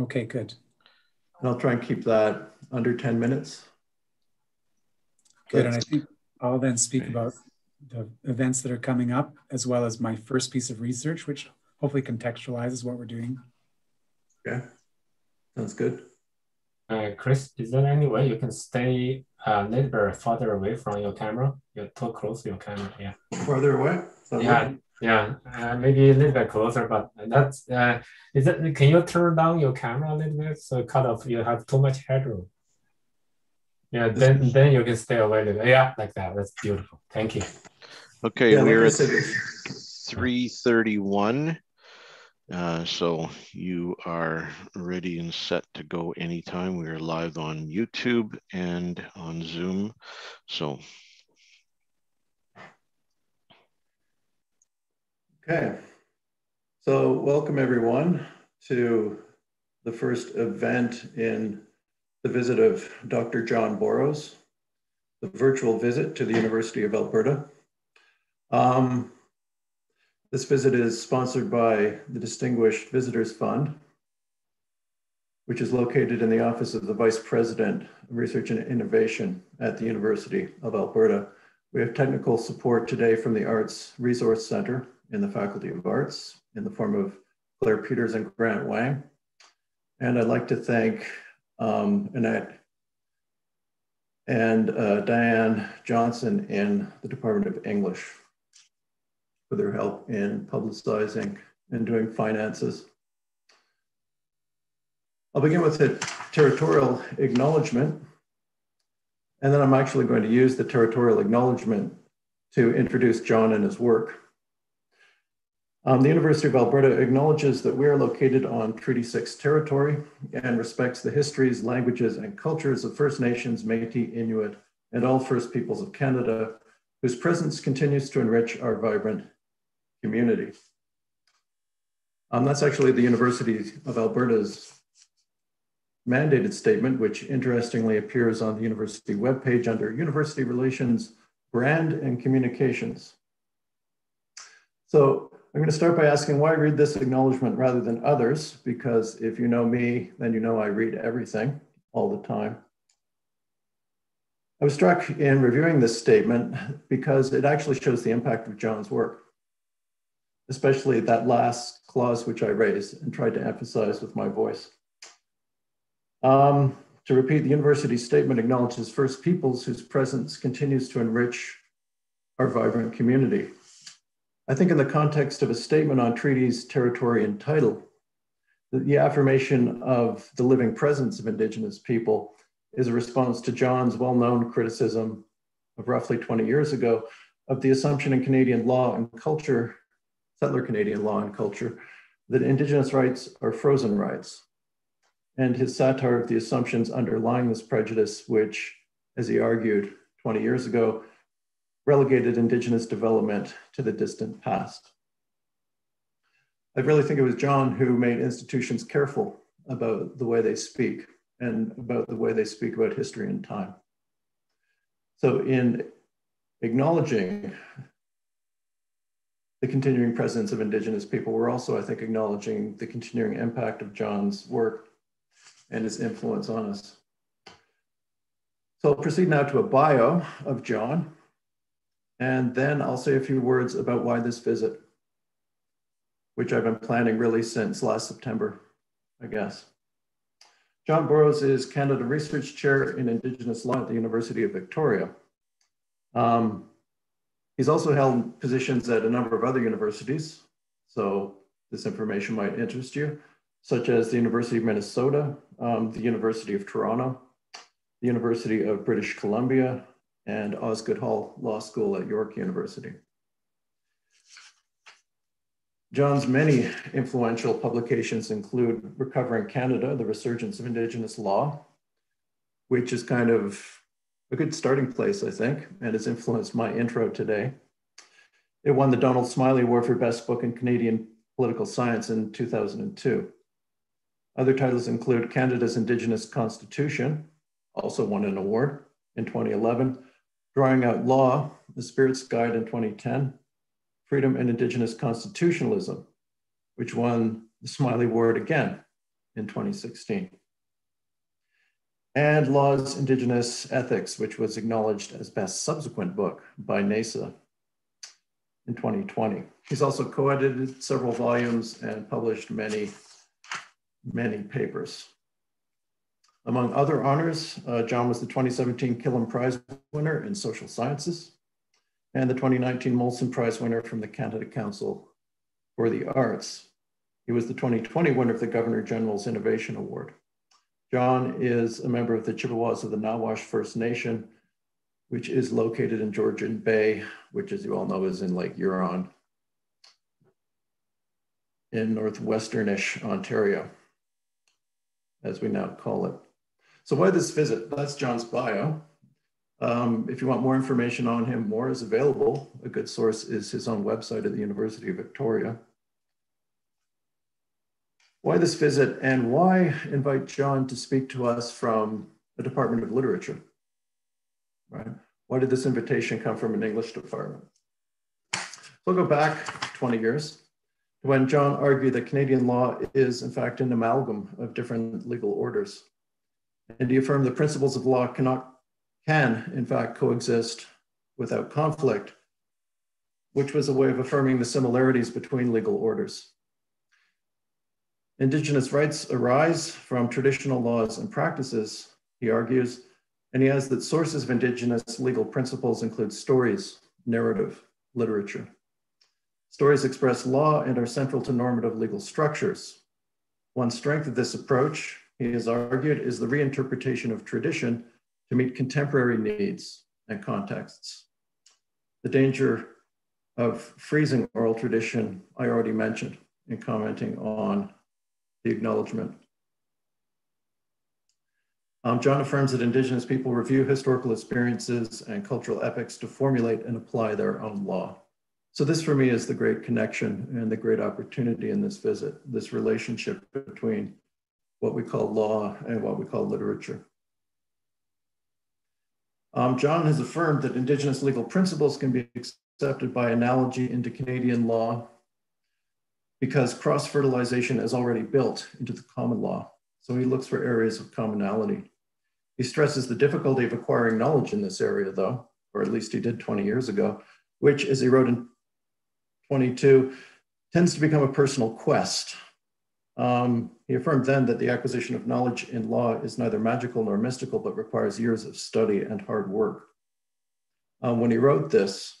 Okay, good. And I'll try and keep that under 10 minutes. Good, and I think I'll then speak about the events that are coming up, as well as my first piece of research, which hopefully contextualizes what we're doing. Yeah, sounds good. Uh, Chris, is there any way you can stay a little bit farther away from your camera? You're too close to your camera, yeah. Farther away? Yeah, yeah, uh, maybe a little bit closer, but that's, uh, is it, can you turn down your camera a little bit? So cut off, you have too much headroom. Yeah, then then you can stay away. Yeah, like that. That's beautiful. Thank you. Okay, yeah, we're at 331. Uh, so you are ready and set to go anytime. We are live on YouTube and on Zoom. So. Okay. So welcome everyone to the first event in the visit of Dr. John Borrows, the virtual visit to the University of Alberta. Um, this visit is sponsored by the Distinguished Visitors Fund, which is located in the office of the Vice President of Research and Innovation at the University of Alberta. We have technical support today from the Arts Resource Center in the Faculty of Arts in the form of Claire Peters and Grant Wang. And I'd like to thank um, Annette and uh, Diane Johnson in the Department of English for their help in publicizing and doing finances. I'll begin with a territorial acknowledgement. And then I'm actually going to use the territorial acknowledgement to introduce John and his work. Um, the University of Alberta acknowledges that we are located on Treaty 6 territory and respects the histories, languages, and cultures of First Nations, Métis, Inuit, and all First Peoples of Canada, whose presence continues to enrich our vibrant community. Um, that's actually the University of Alberta's mandated statement, which interestingly appears on the university webpage under University Relations, Brand and Communications. So I'm going to start by asking why I read this acknowledgement rather than others, because if you know me, then you know I read everything all the time. I was struck in reviewing this statement because it actually shows the impact of John's work, especially that last clause which I raised and tried to emphasize with my voice. Um, to repeat, the university statement acknowledges First Peoples whose presence continues to enrich our vibrant community. I think in the context of a statement on treaties, territory, and title, the, the affirmation of the living presence of Indigenous people is a response to John's well-known criticism of roughly 20 years ago of the assumption in Canadian law and culture, settler Canadian law and culture, that Indigenous rights are frozen rights. And his satire of the assumptions underlying this prejudice, which, as he argued 20 years ago, relegated Indigenous development to the distant past. I really think it was John who made institutions careful about the way they speak and about the way they speak about history and time. So, in acknowledging the continuing presence of Indigenous people, we're also, I think, acknowledging the continuing impact of John's work and his influence on us. So I'll proceed now to a bio of John. And then I'll say a few words about why this visit, which I've been planning really since last September, I guess. John Borrows is Canada Research Chair in Indigenous Law at the University of Victoria. Um, he's also held positions at a number of other universities, so this information might interest you, such as the University of Minnesota, um, the University of Toronto, the University of British Columbia, and Osgoode Hall Law School at York University. John's many influential publications include Recovering Canada, The Resurgence of Indigenous Law, which is kind of a good starting place, I think, and has influenced my intro today. It won the Donald Smiley Award for Best Book in Canadian Political Science in 2002. Other titles include Canada's Indigenous Constitution, also won an award in 2011, Drawing Out Law, The Spirit's Guide in 2010, Freedom and Indigenous Constitutionalism, which won the Smiley Award again in 2016. And Law's Indigenous Ethics, which was acknowledged as best subsequent book by NAISA in 2020. He's also co-edited several volumes and published many, many papers. Among other honors, uh, John was the 2017 Killam Prize winner in social sciences and the 2019 Molson Prize winner from the Canada Council for the Arts. He was the 2020 winner of the Governor General's Innovation Award. John is a member of the Chippewas of the Nawash First Nation, which is located in Georgian Bay, which as you all know is in Lake Huron in northwesternish Ontario, as we now call it. So why this visit? That's John's bio. Um, if you want more information on him, more is available. A good source is his own website at the University of Victoria. Why this visit and why invite John to speak to us from the Department of Literature, right? Why did this invitation come from an English department? So we'll go back 20 years when John argued that Canadian law is in fact an amalgam of different legal orders. And he affirmed the principles of law cannot can, in fact, coexist without conflict, which was a way of affirming the similarities between legal orders. Indigenous rights arise from traditional laws and practices, he argues, and he has that sources of Indigenous legal principles include stories, narrative, literature. Stories express law and are central to normative legal structures. One strength of this approach, he has argued, is the reinterpretation of tradition to meet contemporary needs and contexts. The danger of freezing oral tradition, I already mentioned in commenting on the acknowledgement. Um, John affirms that Indigenous people review historical experiences and cultural epics to formulate and apply their own law. So this for me is the great connection and the great opportunity in this visit, this relationship between what we call law and what we call literature. Um, John has affirmed that Indigenous legal principles can be accepted by analogy into Canadian law because cross-fertilization is already built into the common law. So he looks for areas of commonality. He stresses the difficulty of acquiring knowledge in this area though, or at least he did 20 years ago, which as he wrote in 22, tends to become a personal quest um, he affirmed then that the acquisition of knowledge in law is neither magical nor mystical, but requires years of study and hard work. Um, when he wrote this,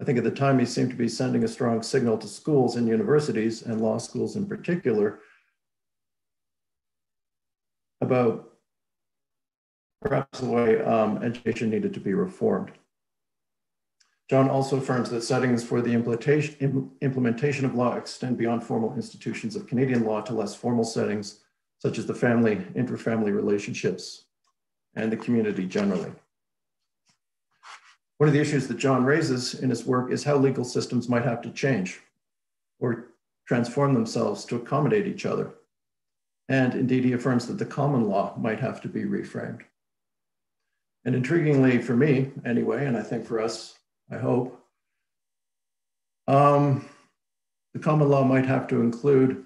I think at the time he seemed to be sending a strong signal to schools and universities and law schools in particular about perhaps the way um, education needed to be reformed. John also affirms that settings for the implementation of law extend beyond formal institutions of Canadian law to less formal settings, such as the family, interfamily relationships, and the community generally. One of the issues that John raises in his work is how legal systems might have to change or transform themselves to accommodate each other. And indeed, he affirms that the common law might have to be reframed. And intriguingly for me, anyway, and I think for us I hope. Um, the common law might have to include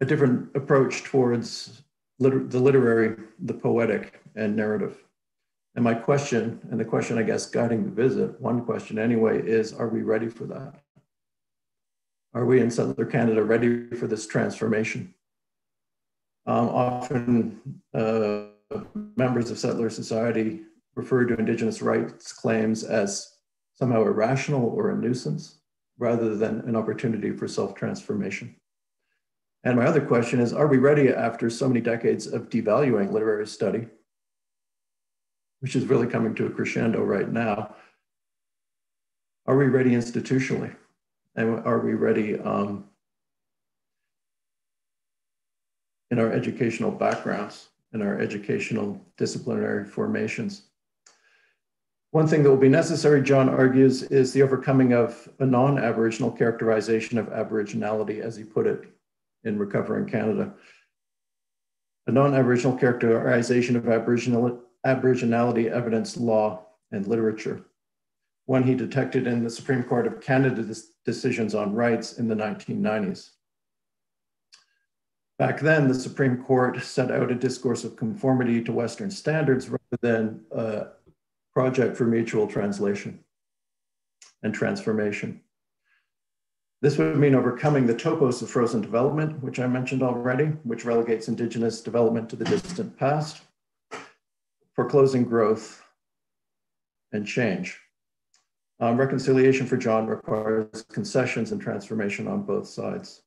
a different approach towards liter the literary, the poetic, and narrative. And my question, and the question I guess guiding the visit, one question anyway, is are we ready for that? Are we in Settler Canada ready for this transformation? Um, often uh, members of settler society refer to Indigenous rights claims as somehow irrational or a nuisance rather than an opportunity for self-transformation. And my other question is, are we ready after so many decades of devaluing literary study, which is really coming to a crescendo right now, are we ready institutionally? And are we ready um, in our educational backgrounds, in our educational disciplinary formations? One thing that will be necessary, John argues, is the overcoming of a non-Aboriginal characterization of Aboriginality, as he put it in Recovering Canada. A non-Aboriginal characterization of Aboriginal, Aboriginality evidence law and literature, one he detected in the Supreme Court of Canada's decisions on rights in the 1990s. Back then, the Supreme Court set out a discourse of conformity to Western standards rather than a project for mutual translation and transformation. This would mean overcoming the topos of frozen development, which I mentioned already, which relegates Indigenous development to the distant past, foreclosing growth and change. Um, reconciliation for John requires concessions and transformation on both sides.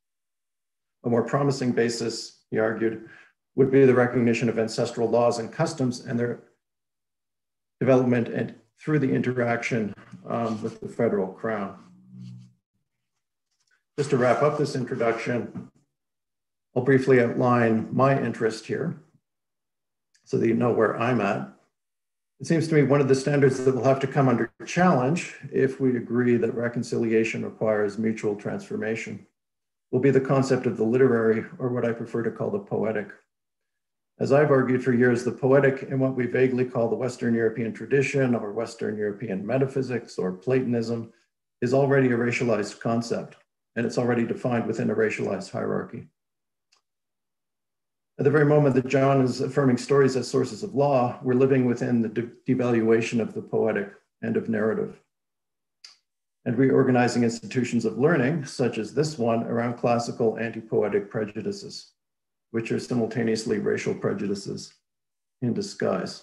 A more promising basis, he argued, would be the recognition of ancestral laws and customs and their development and through the interaction um, with the federal crown. Just to wrap up this introduction, I'll briefly outline my interest here so that you know where I'm at. It seems to me one of the standards that will have to come under challenge if we agree that reconciliation requires mutual transformation will be the concept of the literary, or what I prefer to call the poetic. As I've argued for years, the poetic in what we vaguely call the Western European tradition or Western European metaphysics or Platonism is already a racialized concept, and it's already defined within a racialized hierarchy. At the very moment that John is affirming stories as sources of law, we're living within the de devaluation of the poetic and of narrative and reorganizing institutions of learning, such as this one, around classical anti-poetic prejudices, which are simultaneously racial prejudices in disguise.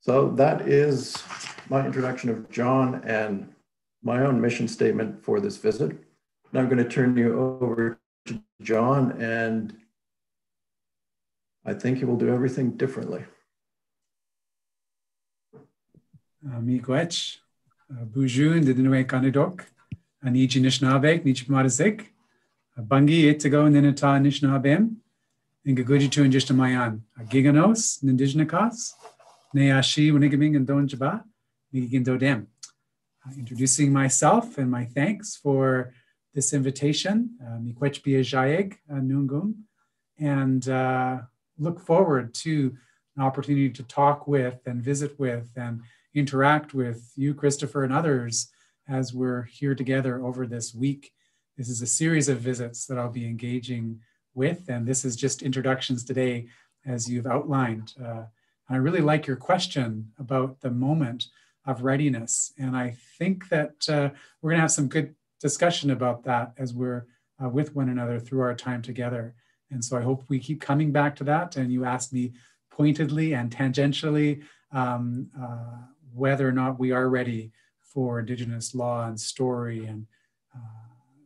So that is my introduction of John and my own mission statement for this visit. Now I'm going to turn you over to John, and I think he will do everything differently. Uh, Bujun de Dinwe Kanidok, Aniji Bangi Itigo Ninata Nishnabem, and Gagujitu and Jishtamayan, Giganos, Nindijnakas, Neashi, Winigaming and Donjaba, Nigindodem. Uh, introducing myself and my thanks for this invitation, uh, Mikwech Biajayeg uh, Nungum, and uh, look forward to an opportunity to talk with and visit with and interact with you, Christopher, and others as we're here together over this week. This is a series of visits that I'll be engaging with, and this is just introductions today, as you've outlined. Uh, I really like your question about the moment of readiness, and I think that uh, we're going to have some good discussion about that as we're uh, with one another through our time together. And so I hope we keep coming back to that. And you asked me pointedly and tangentially um, uh, whether or not we are ready for Indigenous law and story and uh,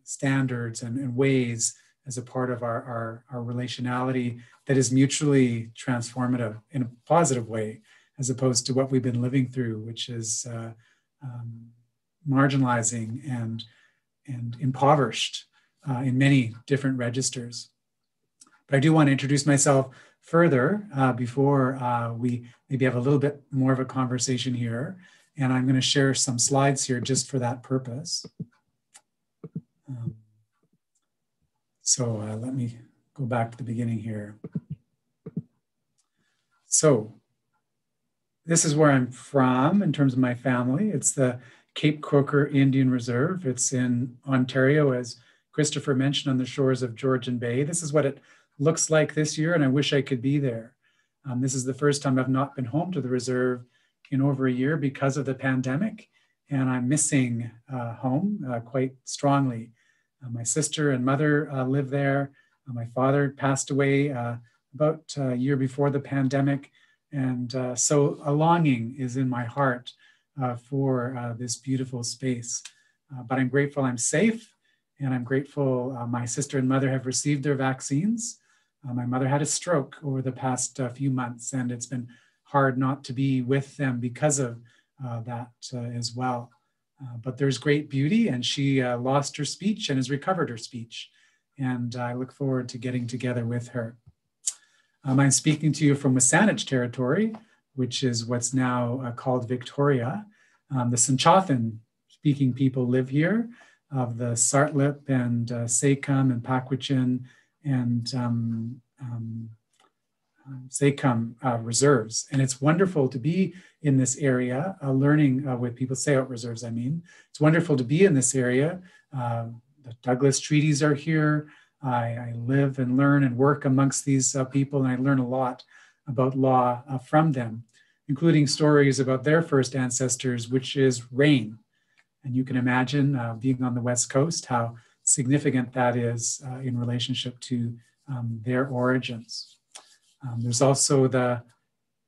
standards and, and, ways as a part of our, our, our, relationality that is mutually transformative in a positive way, as opposed to what we've been living through, which is uh, um, marginalizing and, and impoverished uh, in many different registers. But I do want to introduce myself further uh, before uh, we maybe have a little bit more of a conversation here. And I'm going to share some slides here just for that purpose. Um, so uh, let me go back to the beginning here. So this is where I'm from in terms of my family. It's the Cape Croker Indian Reserve. It's in Ontario, as Christopher mentioned, on the shores of Georgian Bay. This is what it looks like this year, and I wish I could be there. Um, this is the first time I've not been home to the reserve in over a year because of the pandemic, and I'm missing uh, home uh, quite strongly. Uh, my sister and mother uh, live there. Uh, my father passed away about a year before the pandemic, and so a longing is in my heart for this beautiful space. but I'm grateful I'm safe, and I'm grateful my sister and mother have received their vaccines. Uh, my mother had a stroke over the past uh, few months, and it's been hard not to be with them because of uh, that as well. Uh, but there's great beauty, and she uh, lost her speech and has recovered her speech. And I look forward to getting together with her. Um, I'm speaking to you from Wasanich territory, which is what's now called Victoria. Um, the Sanchothan speaking people live here, of the Tsartlip and uh, Sekum and Pauquachin and um, um, um uh, reserves. And it's wonderful to be in this area, uh, learning uh, with people, Sayot reserves, I mean. It's wonderful to be in this area. Uh, the Douglas treaties are here. I, I, live and learn and work amongst these uh, people, and I learn a lot about law uh, from them, including stories about their first ancestors, which is rain. And you can imagine uh, being on the West Coast how significant that is in relationship to um, their origins. Um, there's also the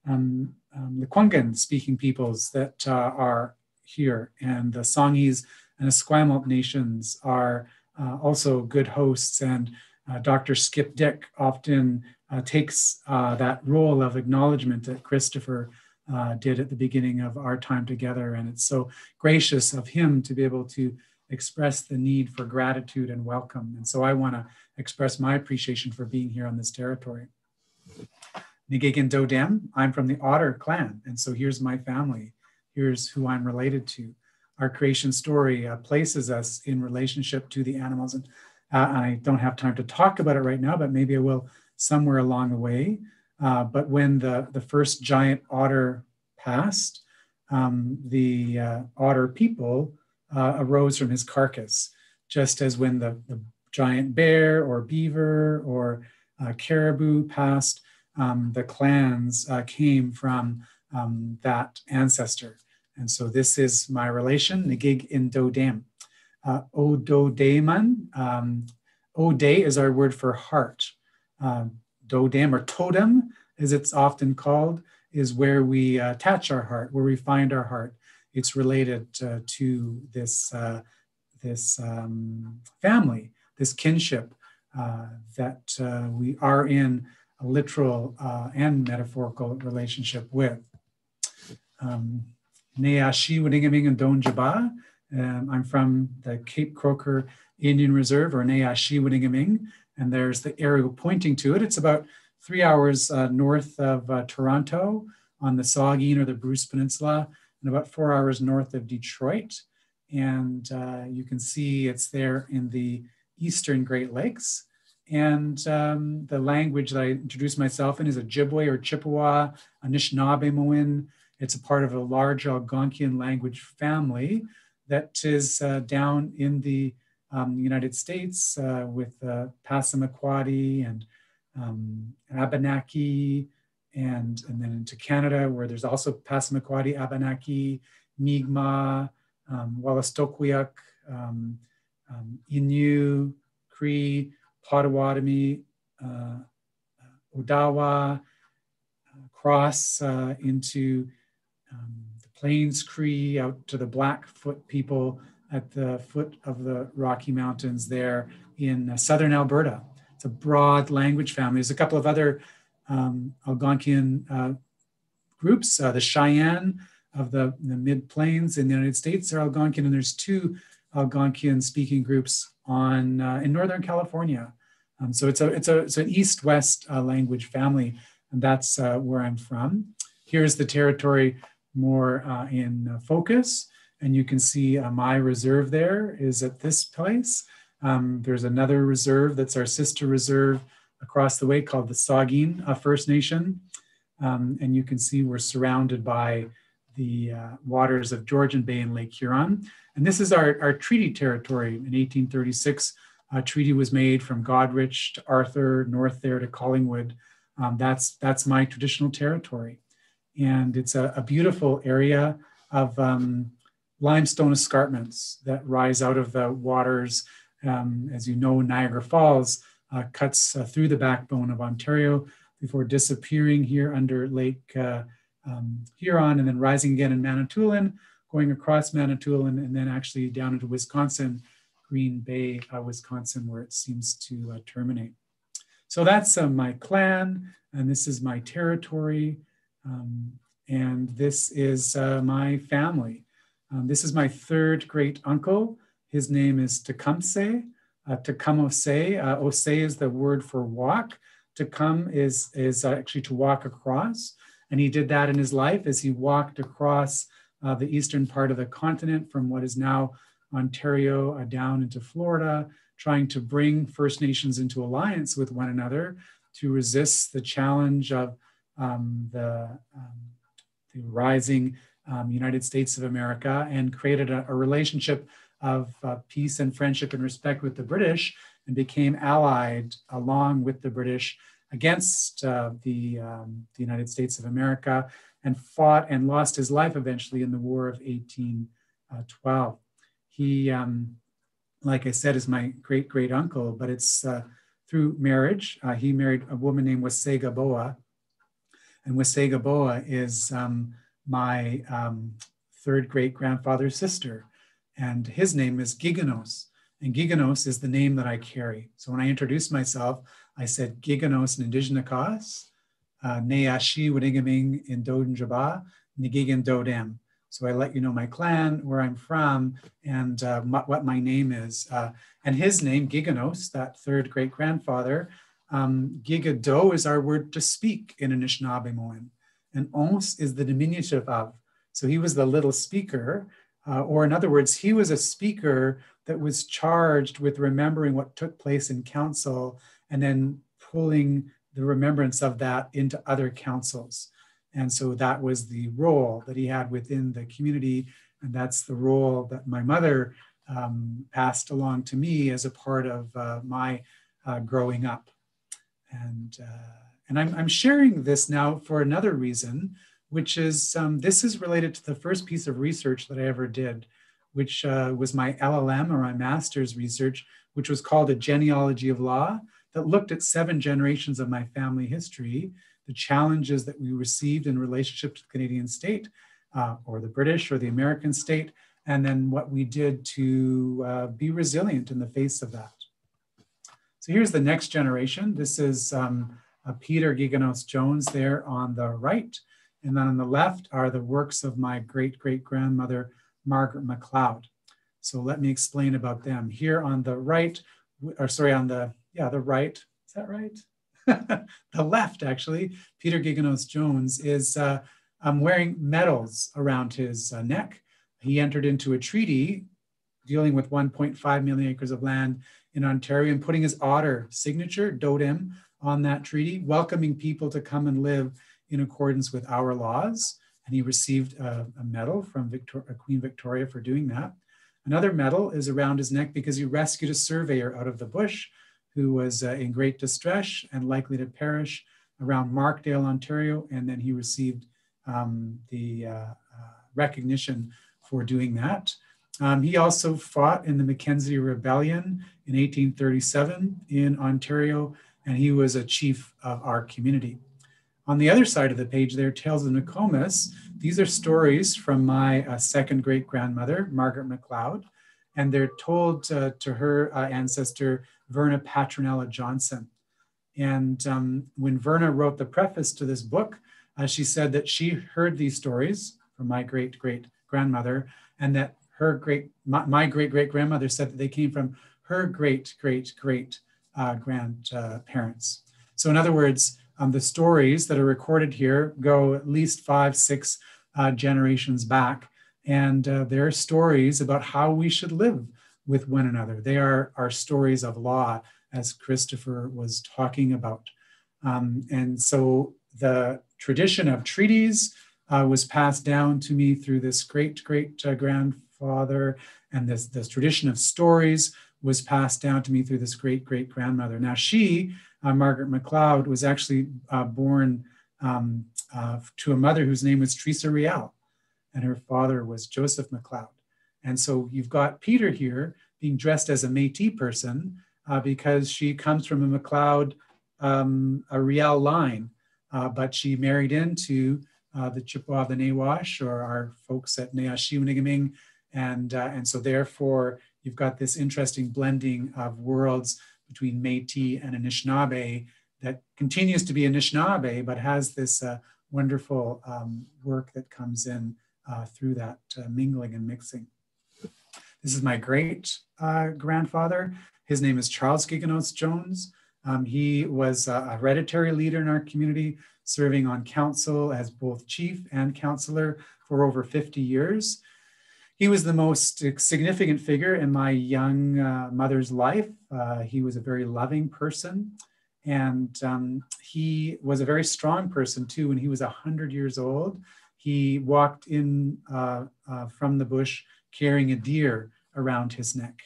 um, um, speaking peoples that uh, are here, and the Songhees and Esquimalt nations are uh, also good hosts. And uh, Dr. Skip Dick often uh, takes uh, that role of acknowledgement that Christopher uh, did at the beginning of our time together. And it's so gracious of him to be able to express the need for gratitude and welcome. And so I want to express my appreciation for being here on this territory. Dodem, I'm from the Otter clan. And so here's my family. Here's who I'm related to. Our creation story uh, places us in relationship to the animals. And uh, I don't have time to talk about it right now, but maybe I will somewhere along the way. Uh, but when the, the first giant otter passed, um, the uh, otter people uh, arose from his carcass, just as when the, the giant bear or beaver or uh, caribou passed, um, the clans uh, came from um, that ancestor. And so this is my relation, Nagig in Dodam. Uh, Ododaman, um, Ode is our word for heart. Uh, Dodam or totem, as it's often called, is where we attach our heart, where we find our heart. It's related uh, to this, uh, this um, family, this kinship uh, that uh, we are in a literal uh, and metaphorical relationship with. Um, and Don Jaba. Um, I'm from the Cape Croker Indian Reserve or Neashi Winningaming, and there's the area pointing to it. It's about three hours uh, north of uh, Toronto on the Saugeen or the Bruce Peninsula, and about four hours north of Detroit. And uh, you can see it's there in the eastern Great Lakes. And um, the language that I introduced myself in is Ojibwe or Chippewa, Anishinaabe It's a part of a large Algonquian language family that is uh, down in the um, United States uh, with uh, Passamaquoddy and um, Abenaki, and, and then into Canada, where there's also Passamaquoddy, Abenaki, Mi'kmaq, um, Wolastoqiyik, um, um, Innu, Cree, Potawatomi, uh, Odawa, uh, cross uh, into um, the Plains Cree, out to the Blackfoot people at the foot of the Rocky Mountains there in uh, southern Alberta. It's a broad language family. There's a couple of other um, Algonquian uh, groups. Uh, the Cheyenne of the, the mid plains in the United States are Algonquian, and there's two Algonquian speaking groups on uh, in Northern California. Um, so it's a it's a it's an east-west uh, language family, and that's uh, where I'm from. Here's the territory more uh, in focus, and you can see my reserve there is at this place. Um, there's another reserve that's our sister reserve across the way called the Saugeen uh, First Nation. Um, and you can see we're surrounded by the uh, waters of Georgian Bay and Lake Huron. And this is our, our treaty territory. In 1836, a treaty was made from Goderich to Arthur, north there to Collingwood. Um, that's, that's my traditional territory. And it's a, a beautiful area of um, limestone escarpments that rise out of the waters. Um, as you know, Niagara Falls uh, cuts uh, through the backbone of Ontario before disappearing here under Lake uh, um, Huron and then rising again in Manitoulin, going across Manitoulin and then actually down into Wisconsin, Green Bay, uh, Wisconsin, where it seems to uh, terminate. So that's uh, my clan, and this is my territory, um, and this is my family. Um, this is my third great uncle. His name is Tecumseh uh, to come ose. Uh, ose is the word for walk. To come is, is actually to walk across. And he did that in his life as he walked across uh, the eastern part of the continent from what is now Ontario uh, down into Florida, trying to bring First Nations into alliance with one another to resist the challenge of um, the, um, the rising um, United States of America and created a, a relationship of uh, peace and friendship and respect with the British and became allied along with the British against uh, the, um, the United States of America and fought and lost his life eventually in the War of 1812. He, um, like I said, is my great great uncle, but it's uh, through marriage. Uh, he married a woman named Wasega Boa, and Wasega Boa is um, my um, third great grandfather's sister, and his name is Giganos. And Giganos is the name that I carry. So when I introduced myself, I said Giganos Nindijnakas, uh, Neashi Wadigaming in Doden Nigigan Dodem. So I let you know my clan, where I'm from, and uh, what my name is. Uh, and his name, Giganos, that third great grandfather, um, Gigado is our word to speak in Anishinaabe And ons is the diminutive of. So he was the little speaker, uh, or in other words, he was a speaker that was charged with remembering what took place in council and then pulling the remembrance of that into other councils. And so that was the role that he had within the community. And that's the role that my mother um, passed along to me as a part of uh, my uh, growing up. And, uh, and I'm, I'm sharing this now for another reason, which is um, this is related to the first piece of research that I ever did, which uh, was my LLM or my master's research, which was called A Genealogy of Law, that looked at seven generations of my family history, the challenges that we received in relationship to the Canadian state uh, or the British or the American state, and then what we did to uh, be resilient in the face of that. So here's the next generation. This is um, Peter Giganos Jones there on the right. And then on the left are the works of my great great grandmother, Margaret MacLeod. So let me explain about them. Here on the right, or sorry, on the, yeah, the right, is that right? the left, actually, Peter Giganos Jones is uh, um, wearing medals around his uh, neck. He entered into a treaty dealing with 1.5 million acres of land in Ontario and putting his otter signature, DODEM, on that treaty, welcoming people to come and live in accordance with our laws. And he received a, a medal from Victor Queen Victoria for doing that. Another medal is around his neck because he rescued a surveyor out of the bush who was uh, in great distress and likely to perish around Markdale, Ontario. And then he received um, the uh, uh, recognition for doing that. Um, he also fought in the Mackenzie Rebellion in 1837 in Ontario, and he was a chief of our community. On the other side of the page there, Tales of Nokomis, these are stories from my uh, second great grandmother, Margaret MacLeod, and they're told uh, to her uh, ancestor, Verna Patronella Johnston. And um, when Verna wrote the preface to this book, uh, she said that she heard these stories from my great great grandmother, and that her great, my, my great great grandmother said that they came from her great great great uh, grandparents. so, in other words, um, the stories that are recorded here go at least five, six uh, generations back. And uh, they're stories about how we should live with one another. They are, are stories of law, as Christopher was talking about. Um, and so the tradition of treaties uh, was passed down to me through this great great uh, grandfather, and this, this tradition of stories was passed down to me through this great great grandmother. Now, she uh, Margaret MacLeod, was actually uh, born um, uh, to a mother whose name was Teresa Riel, and her father was Joseph MacLeod. And so you've got Peter here being dressed as a Métis person uh, because she comes from a MacLeod, um, a Riel line, uh, but she married into uh, the Chippewa of the Nawash or our folks at Neashiwinigaming. And, and so therefore, you've got this interesting blending of worlds between Métis and Anishinaabe that continues to be Anishinaabe, but has this uh, wonderful um, work that comes in uh, through that uh, mingling and mixing. This is my great uh, grandfather. His name is Charles Giganos Jones. Um, he was a hereditary leader in our community, serving on council as both chief and councillor for over 50 years he was the most significant figure in my young uh, mother's life. Uh, he was a very loving person. And um, he was a very strong person too. When he was 100 years old, he walked in uh, uh, from the bush carrying a deer around his neck.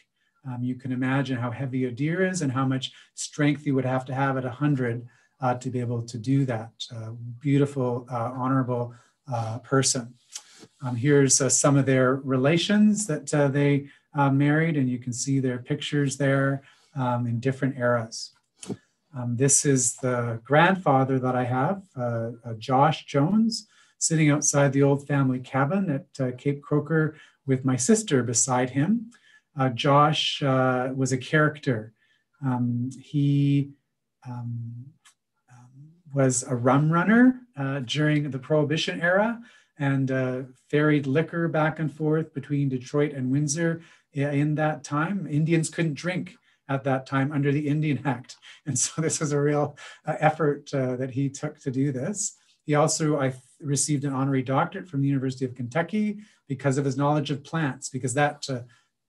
Um, you can imagine how heavy a deer is and how much strength you would have to have at 100 uh, to be able to do that. Uh, beautiful, uh, honorable uh, person. Um, here's uh, some of their relations that they married, and you can see their pictures there um, in different eras. Um, this is the grandfather that I have, Josh Jones, sitting outside the old family cabin at Cape Croker with my sister beside him. Uh, Josh uh, was a character. Um, he um, um, was a rum runner uh, during the Prohibition era and uh, ferried liquor back and forth between Detroit and Windsor in that time. Indians couldn't drink at that time under the Indian Act. And so this was a real uh, effort uh, that he took to do this. He also I received an honorary doctorate from the University of Kentucky because of his knowledge of plants, because that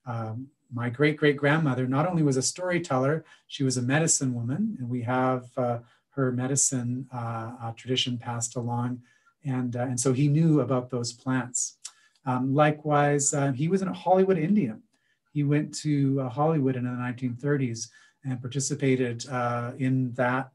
um, my great great grandmother not only was a storyteller, she was a medicine woman, and we have uh, her medicine uh, uh, tradition passed along, and uh, and so he knew about those plants. Um, likewise, uh, he was a Hollywood Indian. He went to uh, Hollywood in the 1930s and participated in that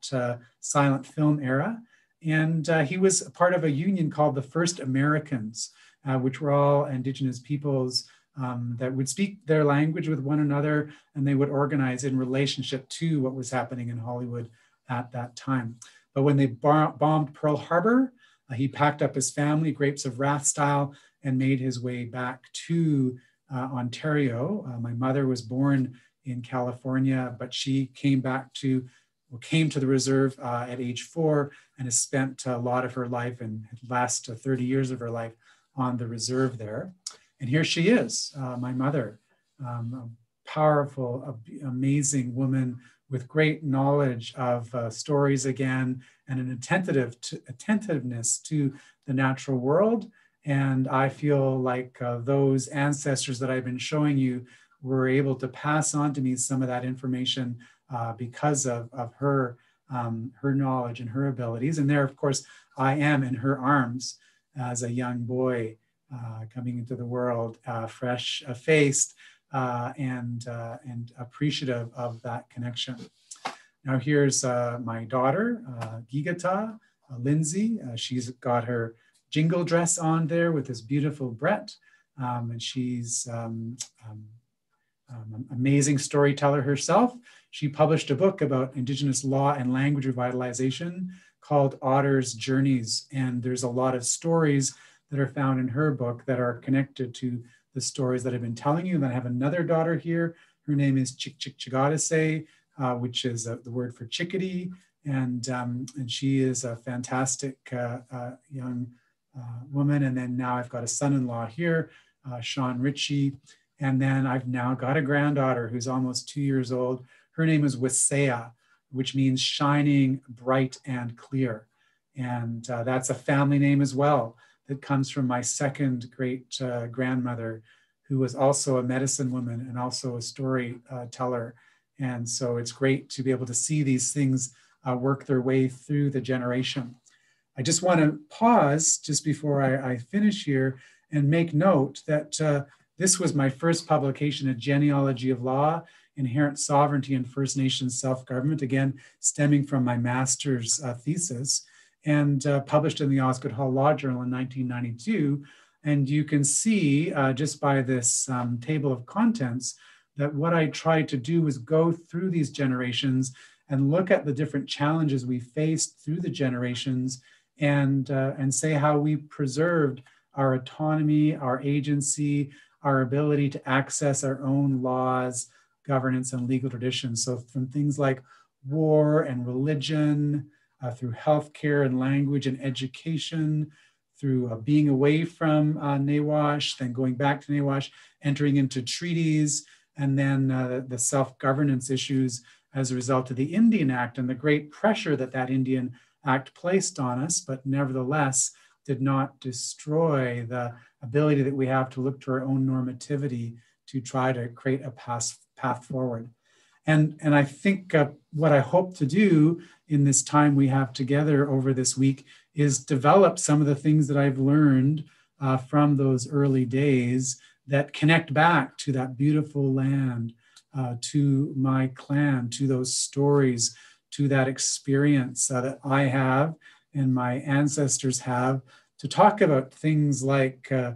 silent film era, and he was part of a union called the First Americans, which were all Indigenous peoples um, that would speak their language with one another and they would organize in relationship to what was happening in Hollywood at that time. But when they bombed Pearl Harbor, uh, he packed up his family, Grapes of Wrath style, and made his way back to uh, Ontario. Uh, my mother was born in California, but she came back to well, came to the reserve uh, at age four and has spent a lot of her life and last uh, 30 years of her life on the reserve there. And here she is, uh, my mother, um, a powerful, amazing woman with great knowledge of uh, stories again and an attentive to, attentiveness to the natural world. And I feel like uh, those ancestors that I've been showing you were able to pass on to me some of that information uh, because of, of her, um, her knowledge and her abilities. And there, of course, I am in her arms as a young boy uh, coming into the world uh, fresh faced uh, and, uh, and appreciative of that connection. Now here's uh, my daughter, Gigata, Lindsay. she's got her jingle dress on there with this beautiful Brett. Um, and she's um, um, um, amazing storyteller herself. She published a book about Indigenous law and language revitalization called Otter's Journeys. And there's a lot of stories that are found in her book that are connected to the stories that I've been telling you. And I have another daughter here. Her name is Chick Chick Chigadase, uh, which is uh, the word for chickadee. And, um, and she is a fantastic uh, uh young uh, woman. And then now I've got a son-in-law here, uh, Sean Ritchie. And then I've now got a granddaughter who's almost two years old. Her name is Wasea, which means shining, bright, and clear. And that's a family name as well that comes from my second great uh, grandmother, who was also a medicine woman and also a storyteller. Uh, and so it's great to be able to see these things uh, work their way through the generation. I just want to pause just before I, I finish here and make note that uh, this was my first publication, A Genealogy of Law, Inherent Sovereignty and First Nations Self-Government, again, stemming from my master's uh, thesis and uh, published in the Osgoode Hall Law Journal in 1992. And you can see uh, just by this um, table of contents that what I tried to do was go through these generations and look at the different challenges we faced through the generations and, uh, and say how we preserved our autonomy, our agency, our ability to access our own laws, governance, and legal traditions. So from things like war and religion, uh, through healthcare and language and education, through uh, being away from uh, NAWASH, then going back to NAWASH, entering into treaties, and then uh, the self-governance issues as a result of the Indian Act and the great pressure that that Indian Act placed on us, but nevertheless did not destroy the ability that we have to look to our own normativity to try to create a path, path forward. And, and I think uh, what I hope to do in this time we have together over this week is develop some of the things that I've learned uh, from those early days that connect back to that beautiful land uh, to my clan, to those stories, to that experience uh, that I have and my ancestors have, to talk about things like uh,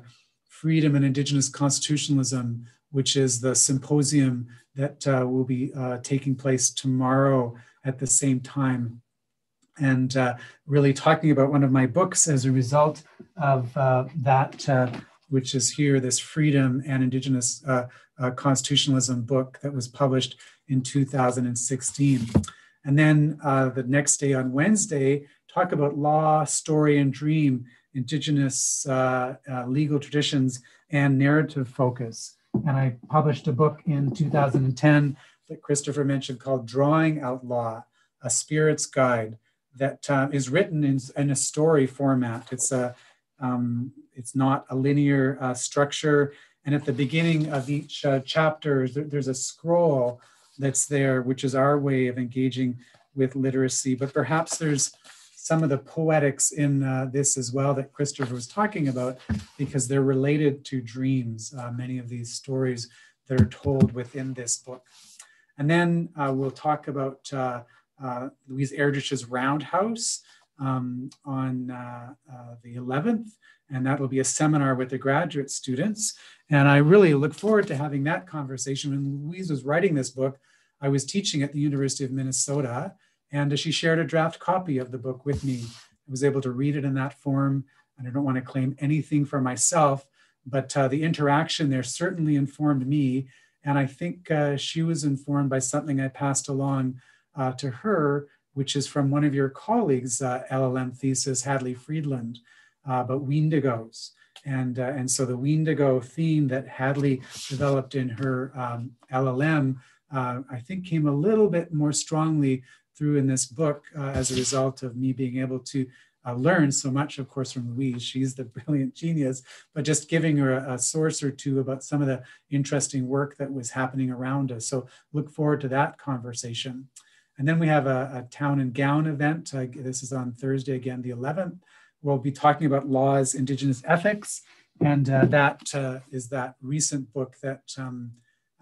freedom and Indigenous constitutionalism, which is the symposium that uh, will be uh, taking place tomorrow at the same time. And uh, really talking about one of my books as a result of uh, that, uh, which is here, this Freedom and Indigenous uh, Constitutionalism book that was published in 2016. And then the next day on Wednesday, talk about law, story, and dream, Indigenous legal traditions, and narrative focus and I published a book in 2010 that Christopher mentioned called Drawing Out Law, a spirit's guide that uh, is written in, in, a story format. It's a um, it's not a linear uh, structure, and at the beginning of each uh, chapter, there, there's a scroll that's there, which is our way of engaging with literacy. But perhaps there's some of the poetics in uh, this as well that Christopher was talking about, because they're related to dreams, uh, many of these stories that are told within this book. And then uh, we'll talk about uh, uh, Louise Erdrich's Roundhouse um, on uh, the 11th, and that will be a seminar with the graduate students. And I really look forward to having that conversation. When Louise was writing this book, I was teaching at the University of Minnesota, and she shared a draft copy of the book with me. I was able to read it in that form. And I don't want to claim anything for myself, but uh, the interaction there certainly informed me. And I think uh, she was informed by something I passed along uh, to her, which is from one of your colleagues' uh, LLM thesis, Hadley Friedland, uh, about Weendigos. And, uh, and so the Weendigo theme that Hadley developed in her um, LLM, I think came a little bit more strongly through in this book uh, as a result of me being able to uh, learn so much, of course, from Louise. She's the brilliant genius, but just giving her a, a, source or two about some of the interesting work that was happening around us. So look forward to that conversation. And then we have a, a town and gown event. Uh, this is on Thursday, again, the 11th. We'll be talking about laws, Indigenous ethics, and uh, that uh, is that recent book that um,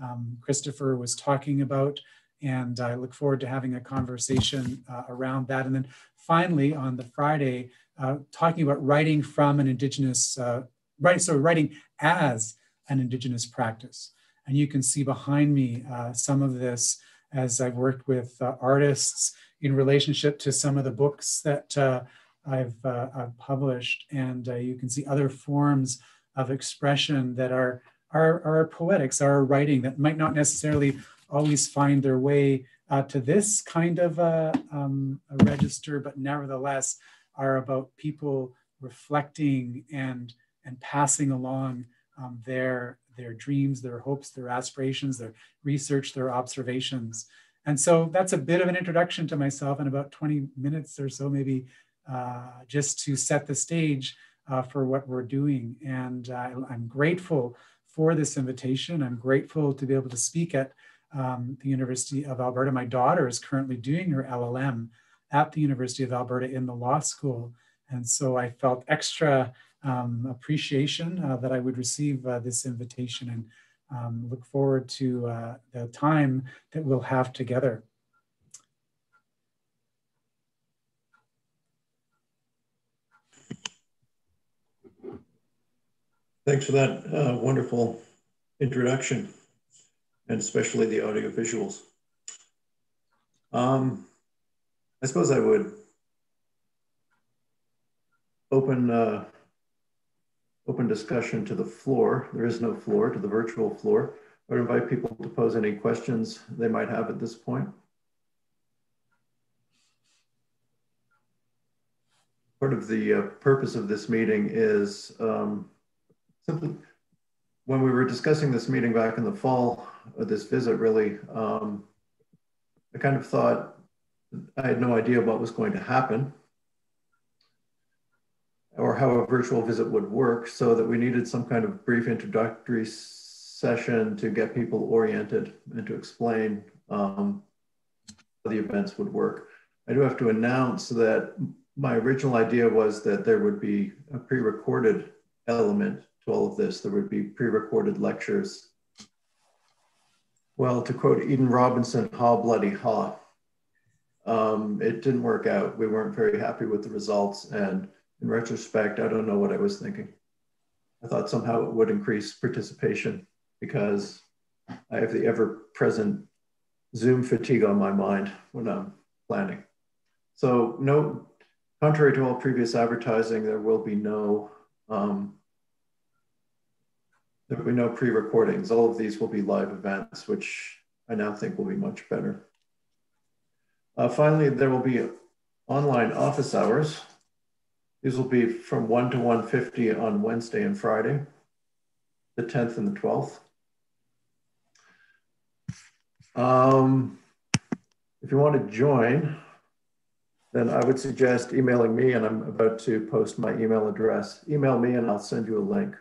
um, Christopher was talking about and I look forward to having a conversation uh, around that. And then finally, on the Friday, uh, talking about writing from an Indigenous, uh, right, so writing as an Indigenous practice. And you can see behind me uh, some of this as I've worked with uh, artists in relationship to some of the books that uh, I've, I've, published. And you can see other forms of expression that are, are, poetics, are writing that might not necessarily always find their way uh, to this kind of a, um, a, register, but nevertheless are about people reflecting and and passing along um, their their dreams, their hopes, their aspirations, their research, their observations. And so that's a bit of an introduction to myself in about 20 minutes or so, maybe uh, just to set the stage uh, for what we're doing. And uh, I'm grateful for this invitation. I'm grateful to be able to speak at um, the University of Alberta. My daughter is currently doing her LLM at the University of Alberta in the law school. And so I felt extra um, appreciation uh, that I would receive uh, this invitation and um, look forward to uh, the time that we'll have together. Thanks for that uh, wonderful introduction and especially the audio visuals. Um, I suppose I would open uh, open discussion to the floor. There is no floor to the virtual floor. I would invite people to pose any questions they might have at this point. Part of the uh, purpose of this meeting is um, simply when we were discussing this meeting back in the fall, uh, this visit really, um, I kind of thought I had no idea what was going to happen or how a virtual visit would work, so that we needed some kind of brief introductory session to get people oriented and to explain um, how the events would work. I do have to announce that my original idea was that there would be a pre-recorded element to all of this. There would be pre-recorded lectures well, to quote Eden Robinson, ha bloody ha. Um, it didn't work out. We weren't very happy with the results. And in retrospect, I don't know what I was thinking. I thought somehow it would increase participation because I have the ever present Zoom fatigue on my mind when I'm planning. So, no, contrary to all previous advertising, there will be no um, there will be no pre-recordings. All of these will be live events, which I now think will be much better. Uh, finally, there will be online office hours. These will be from 1 to 1.50 on Wednesday and Friday, the 10th and the 12th. Um, if you want to join, then I would suggest emailing me, and I'm about to post my email address. Email me, and I'll send you a link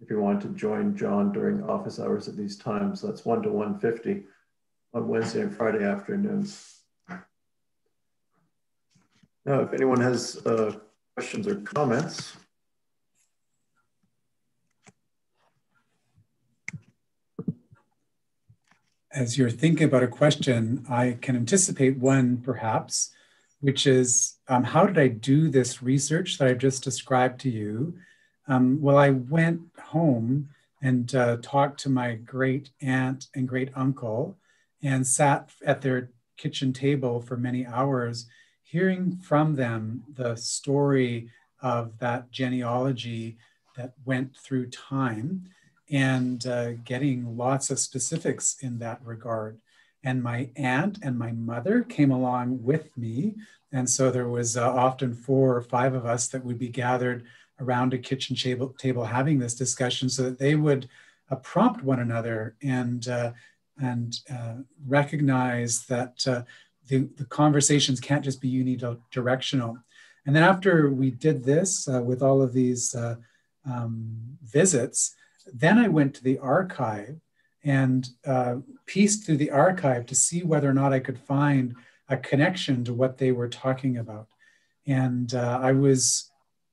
if you want to join John during office hours at these times. That's 1 to 150 on Wednesday and Friday afternoons. Now, if anyone has uh, questions or comments. As you're thinking about a question, I can anticipate one perhaps, which is um, how did I do this research that I've just described to you? Um, well, I went home and uh, talked to my great aunt and great uncle and sat at their kitchen table for many hours hearing from them the story of that genealogy that went through time and uh, getting lots of specifics in that regard. And my aunt and my mother came along with me. And so there was uh, often four or five of us that would be gathered around a kitchen table, table having this discussion so that they would uh, prompt one another and, uh, and uh, recognize that uh, the, the conversations can't just be unidirectional. And then after we did this uh, with all of these uh, um, visits, then I went to the archive and pieced through the archive to see whether or not I could find a connection to what they were talking about. And I was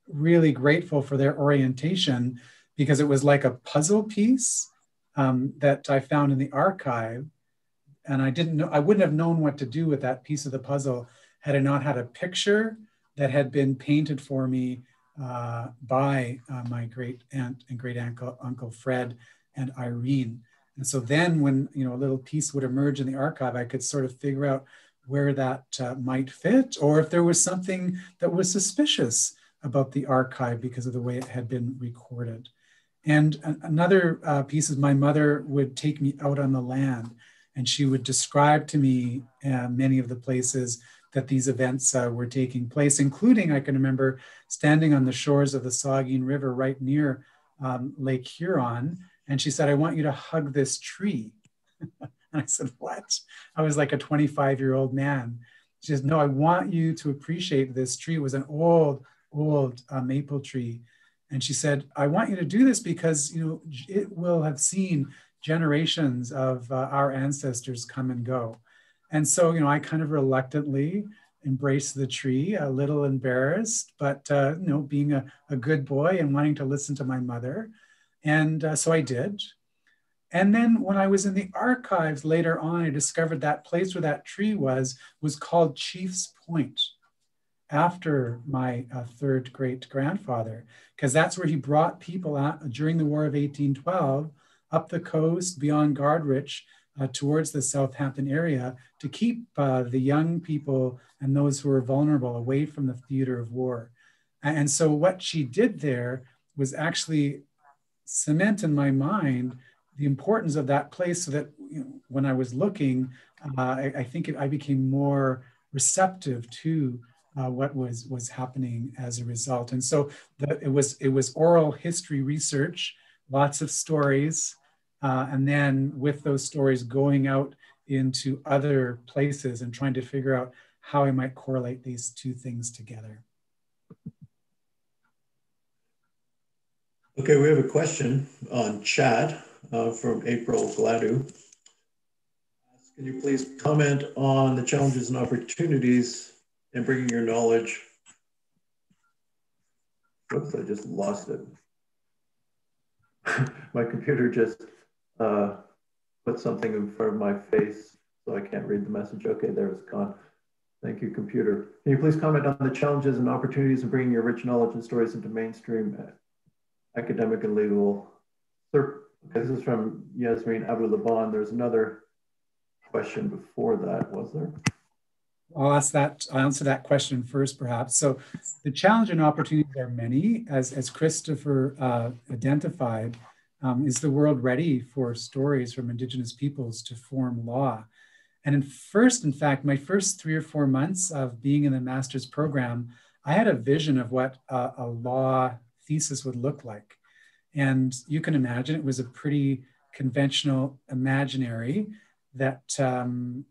really grateful for their orientation because it was like a puzzle piece um, that I found in the archive and I didn't know, I wouldn't have known what to do with that piece of the puzzle had I not had a picture that had been painted for me uh, by uh, my great aunt and great uncle, uncle Fred and Irene. And so then when, you know, a little piece would emerge in the archive, I could sort of figure out where that uh, might fit or if there was something that was suspicious about the archive because of the way it had been recorded. And another uh, piece is my mother would take me out on the land and she would describe to me uh, many of the places that these events uh, were taking place, including I can remember standing on the shores of the Saugeen River right near um, Lake Huron. And she said, I want you to hug this tree. and I said, What? I was like a 25 year old man. She says, No, I want you to appreciate this tree. It was an old, old uh, maple tree. And she said, I want you to do this because you know it will have seen generations of uh, our ancestors come and go. And so, you know, I kind of reluctantly embraced the tree, a little embarrassed, but, uh, you know, being a, a, good boy and wanting to listen to my mother. And uh, so I did. And then when I was in the archives later on, I discovered that place where that tree was, was called Chief's Point after my uh, third great grandfather, because that's where he brought people out during the War of 1812 up the coast beyond Goderich uh, towards the Southampton area to keep uh, the young people and those who were vulnerable away from the theater of war. And so what she did there was actually cement in my mind the importance of that place so that you know, when I was looking, uh, I, I, think it, I became more receptive to uh, what was was happening as a result. And so the, it was it was oral history research, lots of stories, uh, and then with those stories going out into other places and trying to figure out how I might correlate these two things together. Okay, we have a question on chat uh, from April Gladu. Can you please comment on the challenges and opportunities in bringing your knowledge? Oops, I just lost it. My computer just uh, put something in front of my face so I can't read the message. Okay, there it's gone. Thank you, computer. Can you please comment on the challenges and opportunities of bringing your rich knowledge and stories into mainstream academic and legal? Okay, this is from Yasmeen Abu-Laban. There's another question before that, was there? I'll ask that, I'll answer that question first, perhaps. So the challenge and opportunities are many, as, as Christopher uh, identified. Um, is the world ready for stories from Indigenous peoples to form law? And in first, in fact, my first three or four months of being in the master's program, I had a vision of what a, a law thesis would look like. And you can imagine it was a pretty conventional imaginary that um,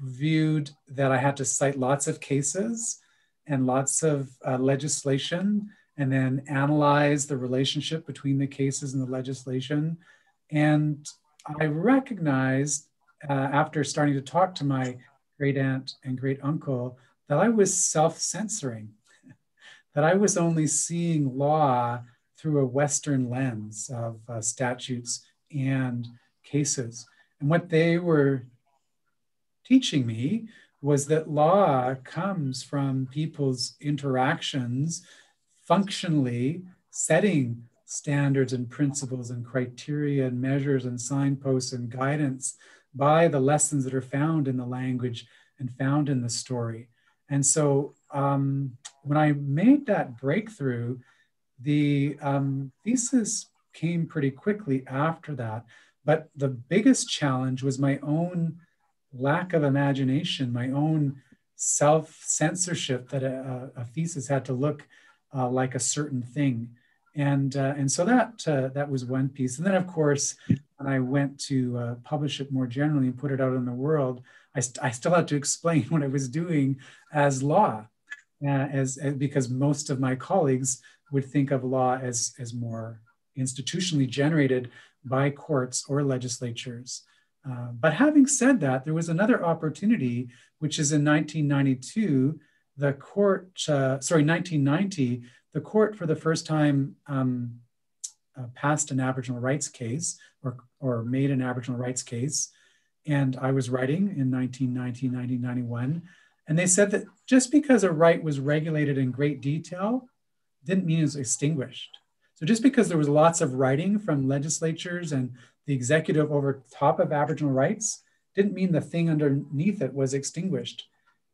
viewed that I had to cite lots of cases and lots of uh, legislation and then analyze the relationship between the cases and the legislation. And I recognized uh, after starting to talk to my great aunt and great uncle that I was self censoring, that I was only seeing law through a Western lens of uh, statutes and cases. And what they were teaching me was that law comes from people's interactions functionally setting standards and principles and criteria and measures and signposts and guidance by the lessons that are found in the language and found in the story. And so um, when I made that breakthrough, the um, thesis came pretty quickly after that. But the biggest challenge was my own lack of imagination, my own self censorship that a, a, thesis had to look uh, like a certain thing. And, uh, and so that, uh, that was one piece. And then, of course, when I went to uh, publish it more generally and put it out in the world, I, st- I still had to explain what I was doing as law, uh, as, as, because most of my colleagues would think of law as, as more institutionally generated by courts or legislatures. Uh, but having said that, there was another opportunity, which is in 1992, the court, uh, sorry, 1990, the court for the first time um, uh, passed an Aboriginal rights case or, or made an Aboriginal rights case. And I was writing in 1990, 1991. And they said that just because a right was regulated in great detail didn't mean it was extinguished. So just because there was lots of writing from legislatures and the executive over top of Aboriginal rights didn't mean the thing underneath it was extinguished.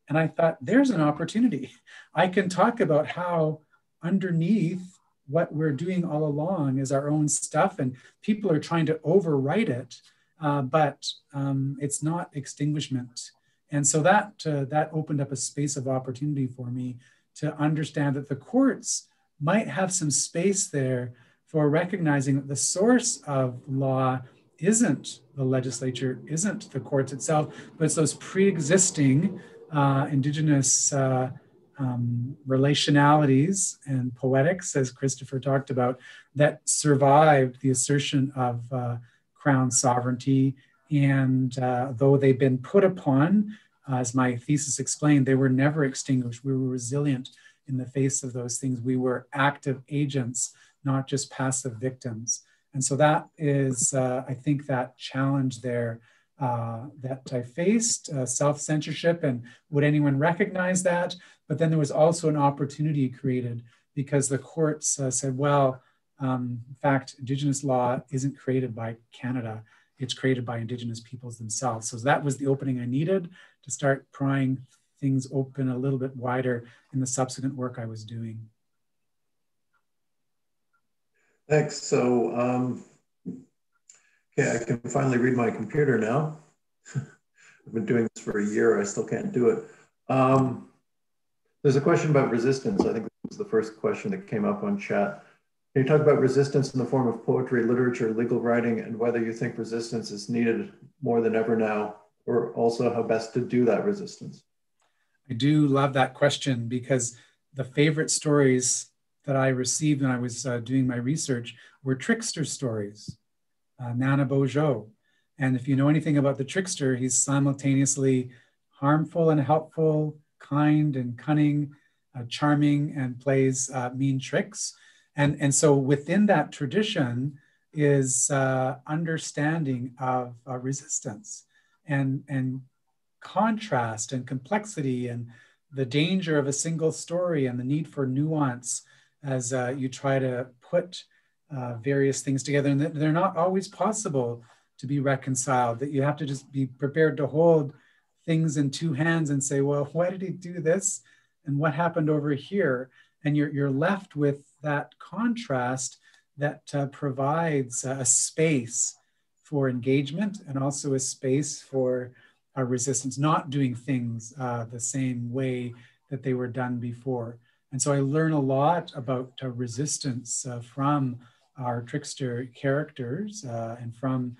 And I thought, there's an opportunity. I can talk about how underneath what we're doing all along is our own stuff, and people are trying to overwrite it, uh, but um, it's not extinguishment. And so that uh, that opened up a space of opportunity for me to understand that the courts might have some space there for recognizing that the source of law isn't the legislature, isn't the courts itself, but it's those pre-existing uh, indigenous uh, um, relationalities and poetics, as Christopher talked about, that survived the assertion of uh, crown sovereignty. And uh, though they've been put upon, as my thesis explained, they were never extinguished. We were resilient in the face of those things. We were active agents, not just passive victims. And so that is, uh, I think, that challenge there uh, that I faced uh, self censorship, and would anyone recognize that? But then there was also an opportunity created because the courts uh, said, well, um, in fact, Indigenous law isn't created by Canada, it's created by Indigenous peoples themselves. So that was the opening I needed to start prying things open a little bit wider in the subsequent work I was doing. Thanks. So, um, okay, I can finally read my computer now. I've been doing this for a year. I still can't do it. Um, there's a question about resistance. I think this was the first question that came up on chat. Can you talk about resistance in the form of poetry, literature, legal writing, and whether you think resistance is needed more than ever now, or also how best to do that resistance? I do love that question because the favorite stories that I received when I was uh, doing my research were trickster stories, uh, Nana Bojo. And if you know anything about the trickster, he's simultaneously harmful and helpful, kind and cunning, uh, charming, and plays uh, mean tricks. And, and so within that tradition, is uh, understanding of uh, resistance and, and contrast and complexity and the danger of a single story and the need for nuance as uh, you try to put uh, various things together. And they're not always possible to be reconciled, that you have to just be prepared to hold things in two hands and say, well, why did he do this? And what happened over here? And you're, you're left with that contrast that uh, provides a space for engagement and also a space for uh, resistance, not doing things uh, the same way that they were done before. And so I learn a lot about uh, resistance uh, from our trickster characters uh, and from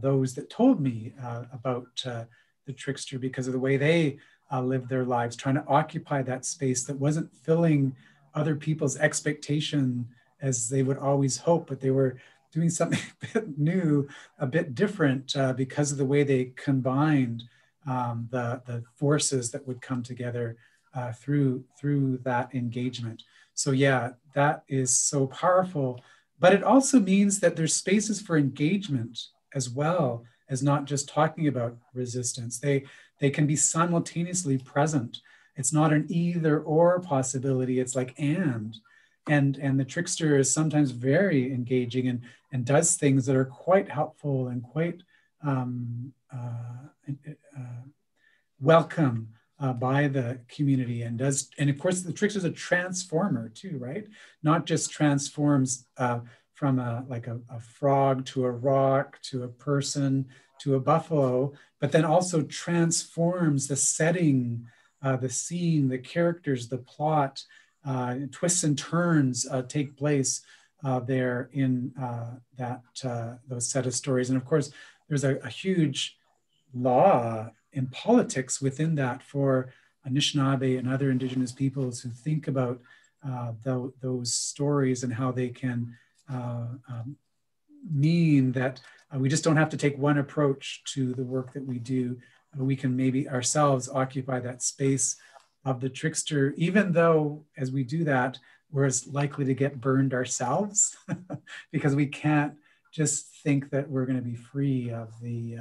those that told me about the trickster because of the way they lived their lives, trying to occupy that space that wasn't filling other people's expectation as they would always hope, but they were doing something a bit new, a bit different uh, because of the way they combined um, the, the forces that would come together uh, through, through that engagement. So yeah, that is so powerful, but it also means that there's spaces for engagement as well as not just talking about resistance. They, they can be simultaneously present. It's not an either or possibility, it's like and and and the trickster is sometimes very engaging and and does things that are quite helpful and quite um, uh, uh, welcome uh, by the community and does and of course the trickster is a transformer too right not just transforms uh, from a like a, a frog to a rock to a person to a buffalo but then also transforms the setting uh, the scene the characters the plot uh, twists and turns uh, take place uh, there in that those set of stories. And of course, there's a, a, huge law in politics within that for Anishinaabe and other indigenous peoples who think about the, those stories and how they can um, mean that uh, we just don't have to take one approach to the work that we do. Uh, we can maybe ourselves occupy that space of the trickster, even though as we do that, we're as likely to get burned ourselves because we can't just think that we're going to be free of the,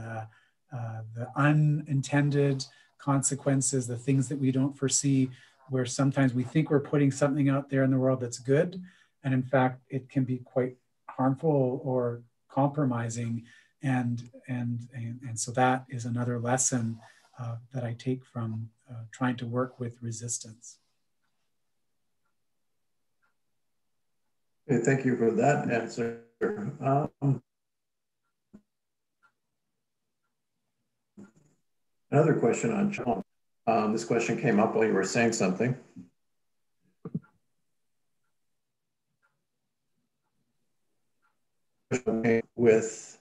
uh, the unintended consequences, the things that we don't foresee, where sometimes we think we're putting something out there in the world that's good. And in fact, it can be quite harmful or compromising. And, and, and, and so that is another lesson uh, that I take from uh, trying to work with resistance. Okay, thank you for that answer. Um, another question on John. Um, this question came up while you were saying something. With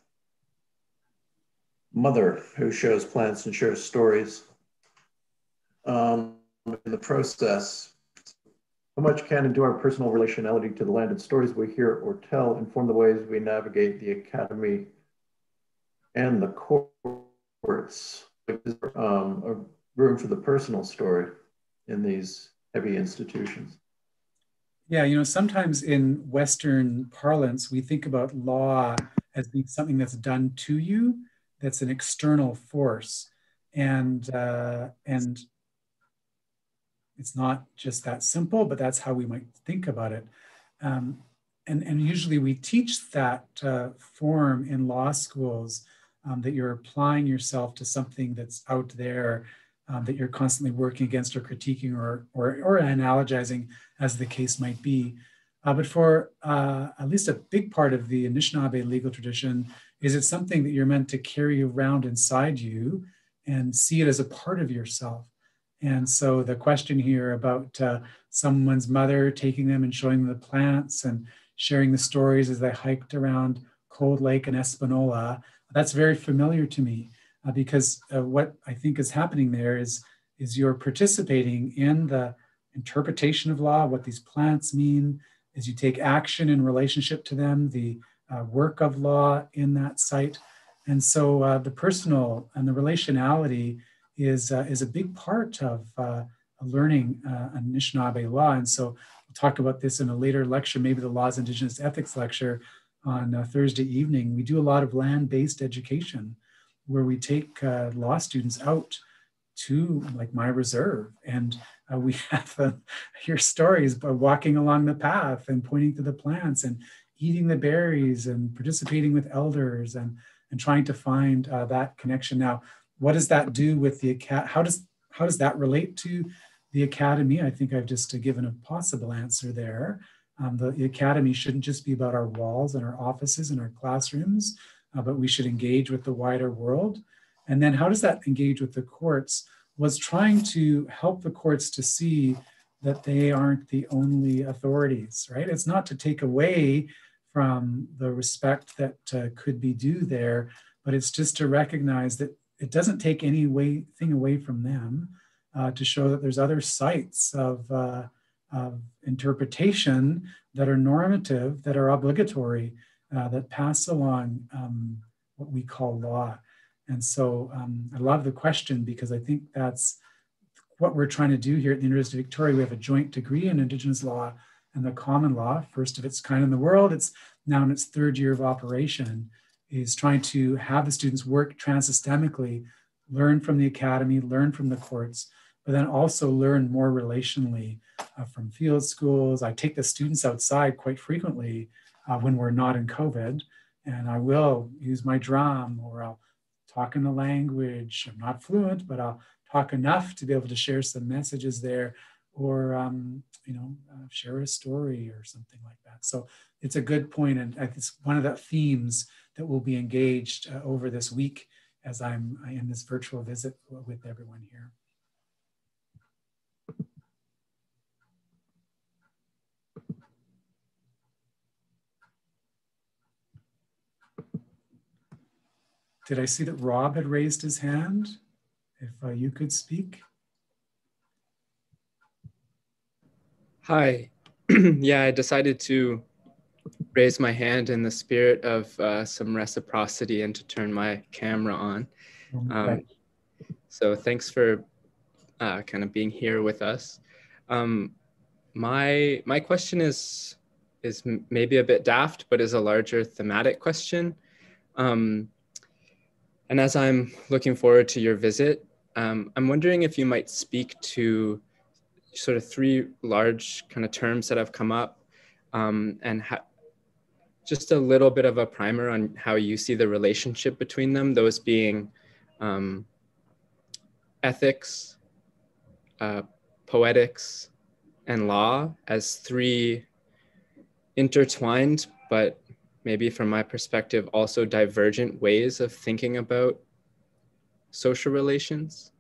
mother who shows plants and shares stories um, in the process. How much can and do our personal relationality to the land and stories we hear or tell inform the ways we navigate the academy and the courts? Um, a room for the personal story in these heavy institutions? Yeah, you know, sometimes in Western parlance, we think about law as being something that's done to you, that's an external force, and uh, and it's not just that simple, but that's how we might think about it. Um, and, and usually we teach that uh, form in law schools um, that you're applying yourself to something that's out there um, that you're constantly working against or critiquing or, or, or analogizing as the case might be. Uh, but for uh, at least a big part of the Anishinaabe legal tradition, is it something that you're meant to carry around inside you and see it as a part of yourself. And so the question here about uh, someone's mother taking them and showing them the plants and sharing the stories as they hiked around Cold Lake and Espanola, that's very familiar to me uh, because uh, what I think is happening there is, is you're participating in the interpretation of law, what these plants mean, as you take action in relationship to them, the uh, work of law in that site. And so uh, the personal and the relationality is, uh, is a big part of uh, learning Anishinaabe law. And so we'll talk about this in a later lecture, maybe the Laws Indigenous Ethics lecture, on uh, Thursday evening, we do a lot of land-based education where we take uh, law students out to like my reserve. And uh, we have uh, hear stories by walking along the path and pointing to the plants and eating the berries and participating with elders and and trying to find uh, that connection. Now what does that do with the how does how does that relate to the academy? I think i've just given a possible answer there um, the, the, academy shouldn't just be about our walls and our offices and our classrooms uh, but we should engage with the wider world and then how does that engage with the courts was trying to help the courts to see that they aren't the only authorities, right? It's not to take away from the respect that uh, could be due there, but it's just to recognize that it doesn't take any way, thing away from them uh, to show that there's other sites of, uh, of interpretation that are normative, that are obligatory, uh, that pass along um, what we call law. And so um, I love the question because I think that's what we're trying to do here at the University of Victoria. We have a joint degree in Indigenous law and the common law, first of its kind in the world. It's now in its third year of operation, is trying to have the students work transsystemically, learn from the academy, learn from the courts, but then also learn more relationally uh, from field schools. I take the students outside quite frequently uh, when we're not in COVID, and I will use my drum or I'll talk in the language. I'm not fluent, but I'll talk enough to be able to share some messages there or, um, you know, uh, share a story or something like that. So it's a good point, And it's one of the themes that will be engaged uh, over this week as I'm in this virtual visit with everyone here. Did I see that Rob had raised his hand? If uh, you could speak. Hi. yeah, I decided to raise my hand in the spirit of uh, some reciprocity and to turn my camera on. Um, so thanks for uh, kind of being here with us. Um, my my question is is maybe a bit daft, but is a larger thematic question. Um, and as I'm looking forward to your visit, um, I'm wondering if you might speak to sort of three large kind of terms that have come up um, and ha- just a little bit of a primer on how you see the relationship between them, those being um, ethics, uh, poetics, and law as three intertwined but maybe from my perspective, also divergent ways of thinking about social relations?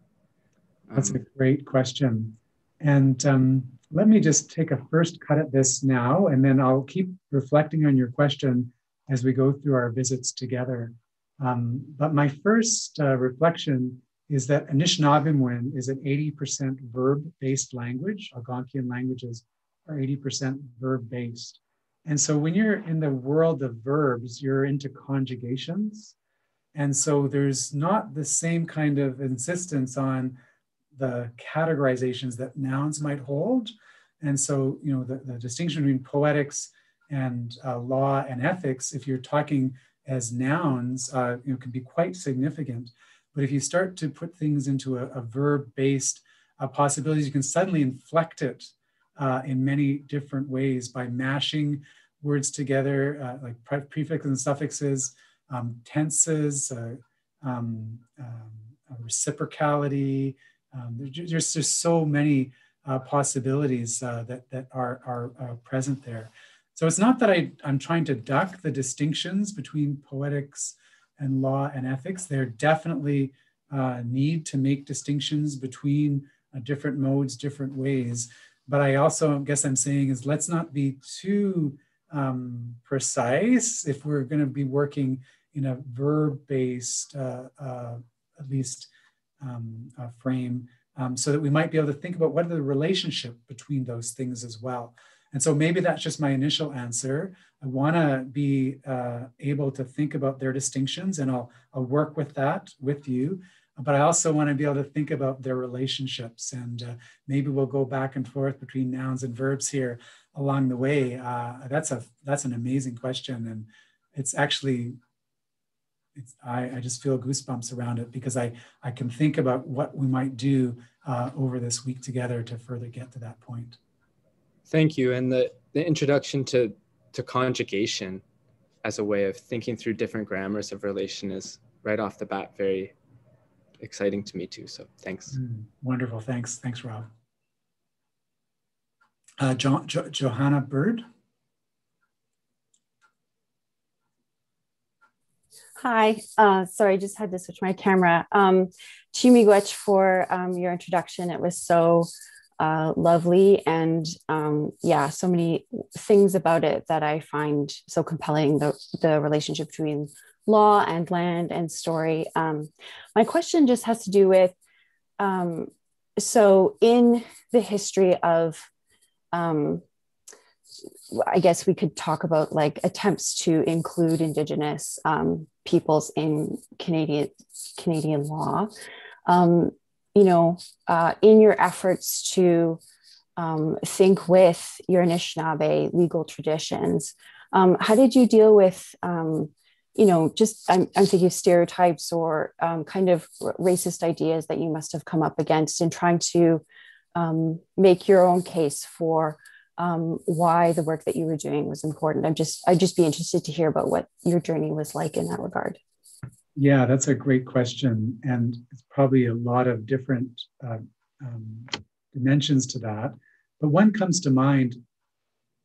That's um, a great question. And um, let me just take a first cut at this now, and then I'll keep reflecting on your question as we go through our visits together. Um, but my first uh, reflection is that Anishinaabemowin is an 80% verb based language. Algonquian languages are 80% verb based. And so when you're in the world of verbs, you're into conjugations. And so there's not the same kind of insistence on the categorizations that nouns might hold. And so, you know, the, the distinction between poetics and uh, law and ethics, if you're talking as nouns, uh, you know, can be quite significant. But if you start to put things into a, a verb-based uh, possibilities, you can suddenly inflect it uh, in many different ways by mashing words together, uh, like pre prefixes and suffixes, um, tenses, uh, um, um reciprocality. Um, there's just so many uh, possibilities uh, that, that are, are, are, present there. So it's not that I, I'm trying to duck the distinctions between poetics and law and ethics. There definitely uh, need to make distinctions between different modes, different ways but I also guess I'm saying is let's not be too um, precise if we're going to be working in a verb-based, uh, uh, at least um, uh, frame, um, so that we might be able to think about what are the relationship between those things as well. And so maybe that's just my initial answer. I want to be uh, able to think about their distinctions, and I'll, I'll work with that with you but I also want to be able to think about their relationships. And uh, maybe we'll go back and forth between nouns and verbs here along the way. Uh, that's a that's an amazing question, and it's actually, it's, I, I just feel goosebumps around it because I, I can think about what we might do uh, over this week together to further get to that point. Thank you. And the, the introduction to, to conjugation as a way of thinking through different grammars of relation is right off the bat very exciting to me too. So thanks. Mm, wonderful. Thanks. Thanks, Rob. Uh, jo jo Johanna Bird. Hi, uh, sorry, I just had to switch my camera. Um, Chi-miigwech for um, your introduction. It was so uh, lovely. And um, yeah, so many things about it that I find so compelling the, the relationship between law and land and story. Um, my question just has to do with um, so, in the history of, um, I guess we could talk about like attempts to include Indigenous um, peoples in Canadian Canadian law. Um, you know, uh, in your efforts to um, think with your Anishinaabe legal traditions, um, how did you deal with, um, you know, just I'm, I'm thinking stereotypes or um, kind of racist ideas that you must have come up against in trying to um, make your own case for um, why the work that you were doing was important. I'm just I'd just be interested to hear about what your journey was like in that regard. Yeah, that's a great question. And it's probably a lot of different uh, um, dimensions to that. But one comes to mind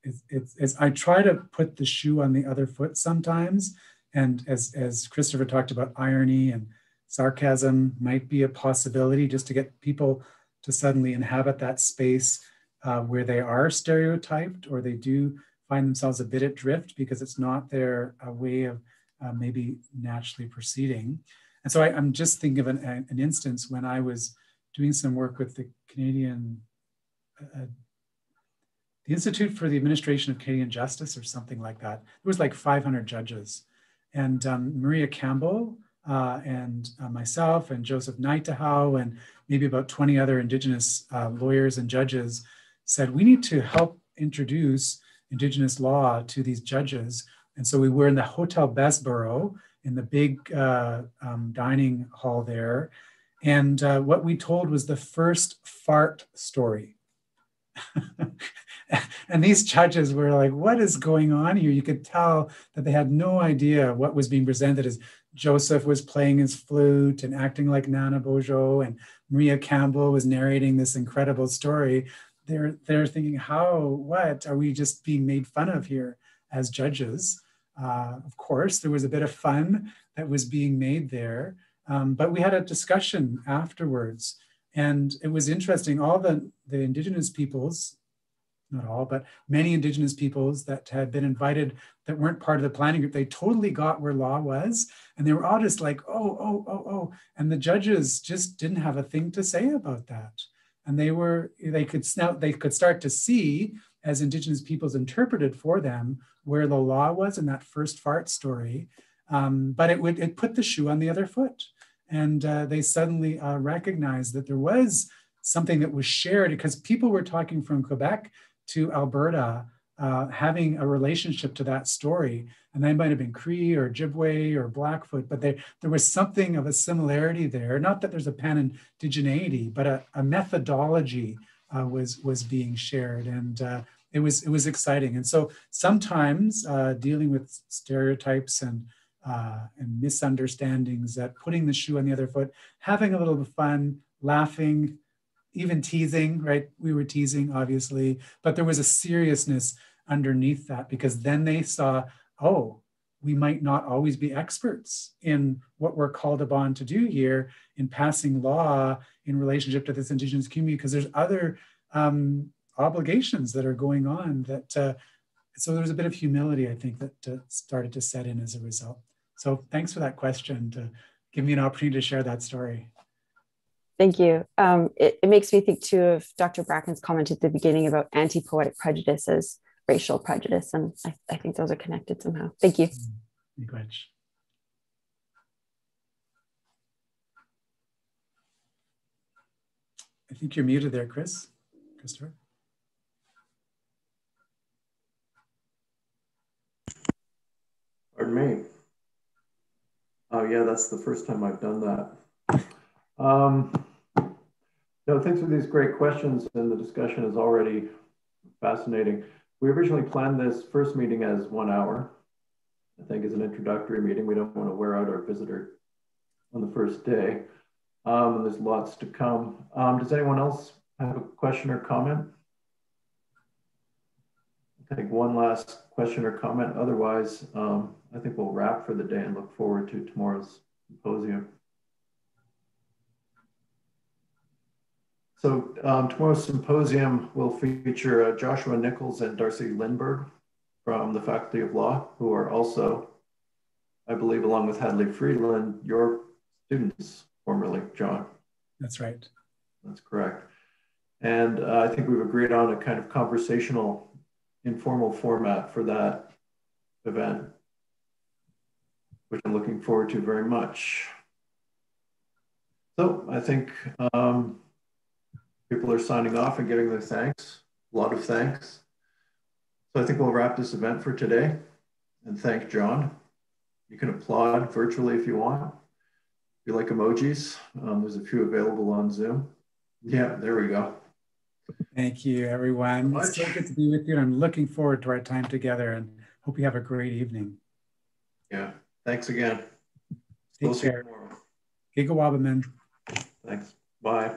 is, it's, it's, I try to put the shoe on the other foot sometimes. And as, as Christopher talked about, irony and sarcasm might be a possibility just to get people to suddenly inhabit that space uh, where they are stereotyped or they do find themselves a bit adrift because it's not their uh, way of uh, maybe naturally proceeding. And so I, am just thinking of an, an, instance when I was doing some work with the Canadian, uh, uh, the Institute for the Administration of Canadian Justice or something like that. There was like 500 judges. And um, Maria Campbell uh, and uh, myself and Joseph Naytowhow and maybe about 20 other Indigenous uh, lawyers and judges said, we need to help introduce Indigenous law to these judges and so we were in the Hotel Bessborough in the big uh, um, dining hall there. And uh, what we told was the first fart story. and these judges were like, what is going on here? You could tell that they had no idea what was being presented as Joseph was playing his flute and acting like Nana Bojo, and Maria Campbell was narrating this incredible story. They're, they're thinking, how, what are we just being made fun of here as judges? Uh, of course, there was a bit of fun that was being made there, um, but we had a discussion afterwards. And it was interesting. All the, the indigenous peoples, not all, but many indigenous peoples that had been invited that weren't part of the planning group, they totally got where law was. And they were all just like, oh, oh, oh, oh. And the judges just didn't have a thing to say about that. And they were, they could snout, they could start to see as indigenous peoples interpreted for them where the law was in that first fart story. Um, but it would it put the shoe on the other foot. And uh, they suddenly uh, recognized that there was something that was shared because people were talking from Quebec to Alberta, uh, having a relationship to that story. And they might have been Cree or Ojibwe or Blackfoot, but they, there was something of a similarity there. Not that there's a pan indigeneity, but a, a methodology uh, was was being shared, and uh, it was it was exciting. And so sometimes uh, dealing with stereotypes and uh, and misunderstandings, that putting the shoe on the other foot, having a little bit of fun, laughing, even teasing. Right, we were teasing obviously, but there was a seriousness underneath that because then they saw, oh, we might not always be experts in what we're called upon to do here in passing law in relationship to this indigenous community because there's other um, obligations that are going on that uh, so there's a bit of humility i think that uh, started to set in as a result so thanks for that question to give me an opportunity to share that story Thank you. Um, it, it, makes me think too of Dr. Bracken's comment at the beginning about anti-poetic prejudices racial prejudice. And I, I think those are connected somehow. Thank you. I think you're muted there, Chris. Christopher. Pardon me. Oh yeah, that's the first time I've done that. Um, no, thanks for these great questions and the discussion is already fascinating. We originally planned this first meeting as one hour. I think as an introductory meeting, we don't want to wear out our visitor on the first day. Um, and there's lots to come. Um, does anyone else have a question or comment? I think one last question or comment. Otherwise, um, I think we'll wrap for the day and look forward to tomorrow's symposium. So um, tomorrow's symposium will feature uh, Joshua Nichols and Darcy Lindberg from the Faculty of Law, who are also, I believe, along with Hadley Friedland, your students formerly, John. That's right. That's correct. And uh, I think we've agreed on a kind of conversational, informal format for that event, which I'm looking forward to very much. So I think um, People are signing off and giving their thanks, a lot of thanks. So I think we'll wrap this event for today and thank John. You can applaud virtually if you want. If you like emojis, um, there's a few available on Zoom. Yeah, there we go. Thank you, everyone. It's so good to be with you. I'm looking forward to our time together and hope you have a great evening. Yeah, thanks again. Take we'll care. Giga-waabamin. Thanks. Bye.